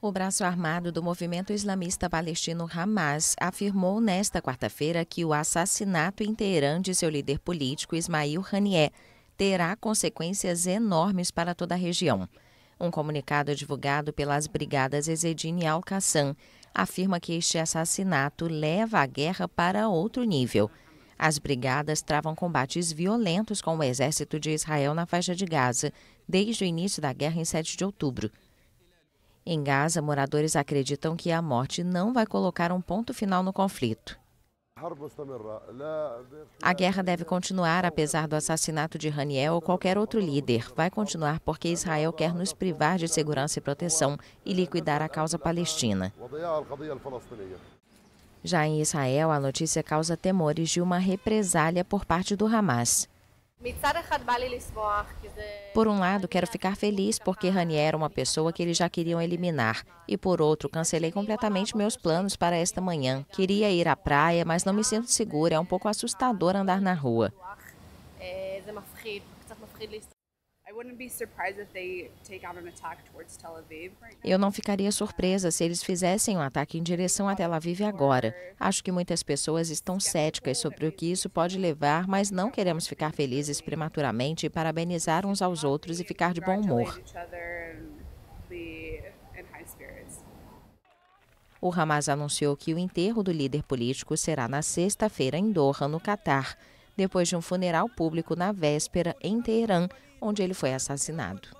O braço armado do movimento islamista palestino Hamas afirmou nesta quarta-feira que o assassinato em Teherã de seu líder político Ismail Haniyeh terá consequências enormes para toda a região. Um comunicado divulgado pelas brigadas Ezedine Al-Qassam afirma que este assassinato leva a guerra para outro nível. As brigadas travam combates violentos com o exército de Israel na faixa de Gaza desde o início da guerra em 7 de outubro. Em Gaza, moradores acreditam que a morte não vai colocar um ponto final no conflito. A guerra deve continuar apesar do assassinato de Raniel ou qualquer outro líder. Vai continuar porque Israel quer nos privar de segurança e proteção e liquidar a causa palestina. Já em Israel, a notícia causa temores de uma represália por parte do Hamas. Por um lado, quero ficar feliz porque Ranier era uma pessoa que eles já queriam eliminar. E por outro, cancelei completamente meus planos para esta manhã. Queria ir à praia, mas não me sinto segura. É um pouco assustador andar na rua. Eu não ficaria surpresa se eles fizessem um ataque em direção a Tel Aviv agora. Acho que muitas pessoas estão céticas sobre o que isso pode levar, mas não queremos ficar felizes prematuramente e parabenizar uns aos outros e ficar de bom humor. O Hamas anunciou que o enterro do líder político será na sexta-feira em Doha, no Catar, depois de um funeral público na véspera em Teherã, onde ele foi assassinado.